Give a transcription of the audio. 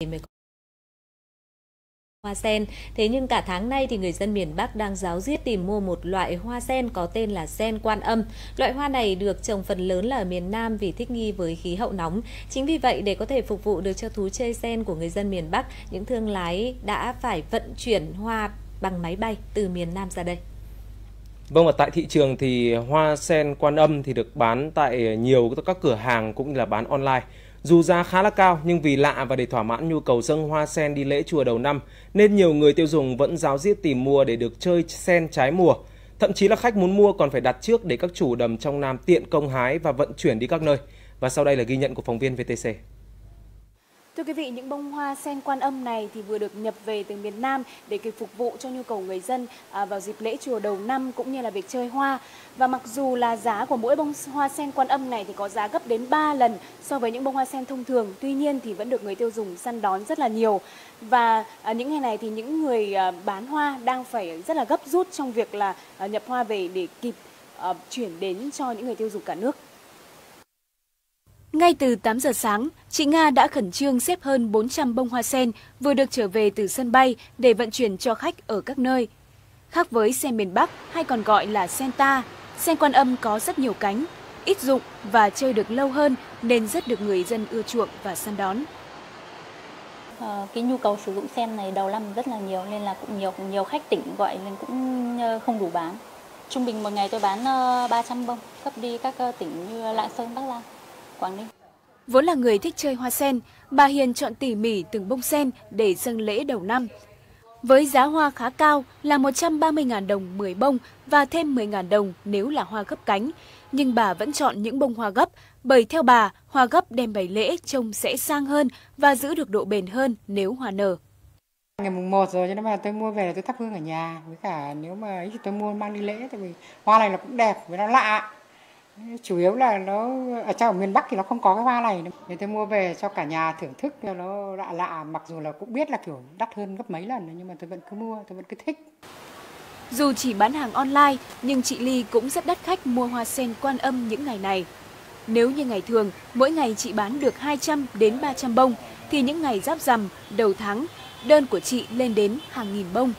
mới có hoa sen. Thế nhưng cả tháng nay thì người dân miền Bắc đang giáo diết tìm mua một loại hoa sen có tên là sen quan âm. Loại hoa này được trồng phần lớn là ở miền Nam vì thích nghi với khí hậu nóng. Chính vì vậy để có thể phục vụ được cho thú chơi sen của người dân miền Bắc, những thương lái đã phải vận chuyển hoa bằng máy bay từ miền Nam ra đây. Vâng và tại thị trường thì hoa sen quan âm thì được bán tại nhiều các cửa hàng cũng như là bán online. Dù giá khá là cao, nhưng vì lạ và để thỏa mãn nhu cầu dâng hoa sen đi lễ chùa đầu năm, nên nhiều người tiêu dùng vẫn giáo diết tìm mua để được chơi sen trái mùa. Thậm chí là khách muốn mua còn phải đặt trước để các chủ đầm trong Nam tiện công hái và vận chuyển đi các nơi. Và sau đây là ghi nhận của phóng viên VTC. Thưa quý vị, những bông hoa sen quan âm này thì vừa được nhập về từ miền Nam để kịp phục vụ cho nhu cầu người dân à, vào dịp lễ chùa đầu năm cũng như là việc chơi hoa. Và mặc dù là giá của mỗi bông hoa sen quan âm này thì có giá gấp đến 3 lần so với những bông hoa sen thông thường, tuy nhiên thì vẫn được người tiêu dùng săn đón rất là nhiều. Và à, những ngày này thì những người à, bán hoa đang phải rất là gấp rút trong việc là nhập hoa về để kịp chuyển đến cho những người tiêu dùng cả nước. Ngay từ 8 giờ sáng, chị Nga đã khẩn trương xếp hơn 400 bông hoa sen vừa được trở về từ sân bay để vận chuyển cho khách ở các nơi. Khác với sen miền Bắc hay còn gọi là sen ta, sen quan âm có rất nhiều cánh, ít dụng và chơi được lâu hơn nên rất được người dân ưa chuộng và săn đón. À, cái nhu cầu sử dụng sen này đầu năm rất là nhiều nên là cũng nhiều nhiều khách tỉnh gọi nên cũng ờ, không đủ bán. Trung bình một ngày tôi bán ờ, 300 bông, cấp đi các tỉnh như Lạng Sơn, Bắc Giang. Quảng Ninh. Vốn là người thích chơi hoa sen, bà Hiền chọn tỉ mỉ từng bông sen để dâng lễ đầu năm. Với giá hoa khá cao là 130.000 đồng 10 bông và thêm 10.000 đồng nếu là hoa gấp cánh. Nhưng bà vẫn chọn những bông hoa gấp bởi theo bà, hoa gấp đem bày lễ trông sẽ sang hơn và giữ được độ bền hơn nếu hoa nở. Ngày mùng 1 rồi cho nên mà tôi mua về tôi thắp hương ở nhà. Với cả nếu mà thì tôi mua mang đi lễ tại vì hoa này là cũng đẹp với nó lạ chủ yếu là nó, ở trong miền Bắc thì nó không có cái hoa này nên tôi mua về cho cả nhà thưởng thức nó lạ lạ, mặc dù là cũng biết là, kiểu, đắt hơn gấp mấy lần nhưng mà tôi vẫn cứ mua, tôi vẫn cứ thích. Dù chỉ bán hàng online, nhưng chị Ly cũng rất đắt khách mua hoa sen quan âm những ngày này. Nếu như ngày thường, mỗi ngày chị bán được 200 đến 300 bông, thì những ngày giáp rằm, đầu tháng, đơn của chị lên đến hàng nghìn bông.